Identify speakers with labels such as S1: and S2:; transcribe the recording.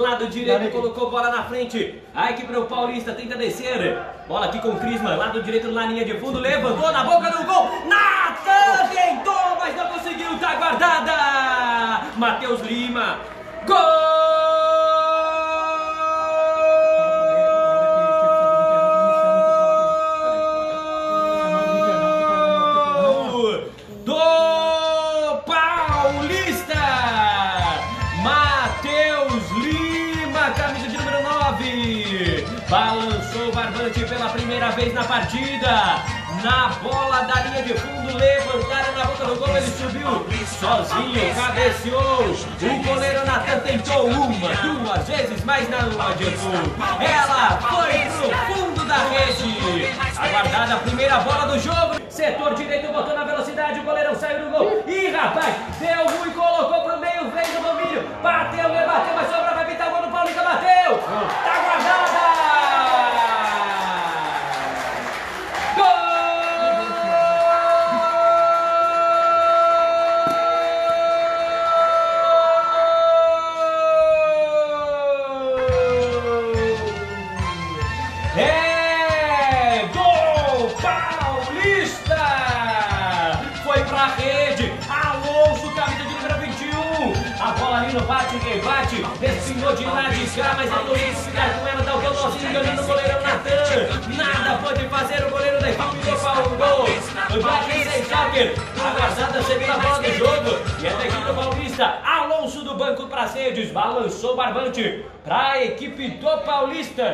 S1: Lado direito, colocou bola na frente. A equipe do Paulista tenta descer. Bola aqui com o Crisma. Lado direito na linha de fundo. Levantou na boca do gol. Natan tentou, mas não conseguiu. Tá guardada. Matheus Lima. Gol Balançou o barbante pela primeira vez na partida. Na bola da linha de fundo, levantaram na boca do gol, ele subiu sozinho, cabeceou. O goleiro Natan tentou uma, duas vezes, mas não adiantou. Ela foi pro fundo da rede. Aguardada a primeira bola do jogo. Setor direito botou na velocidade, o goleirão saiu do gol. Ih, rapaz, pra rede, Alonso, camisa de número 21. A bola ali no bate, rebate, respingou de lá de cá, mas ele conseguiu ficar com ela, dá o golzinho ali no goleiro Natan. Nada pode fazer o goleiro da equipe do Paulo. Gol! O Black Schalker, aguardada a segunda bola do jogo. E é da equipe do Paulista, Alonso do banco para redes, balançou o barbante para a equipe do Paulista.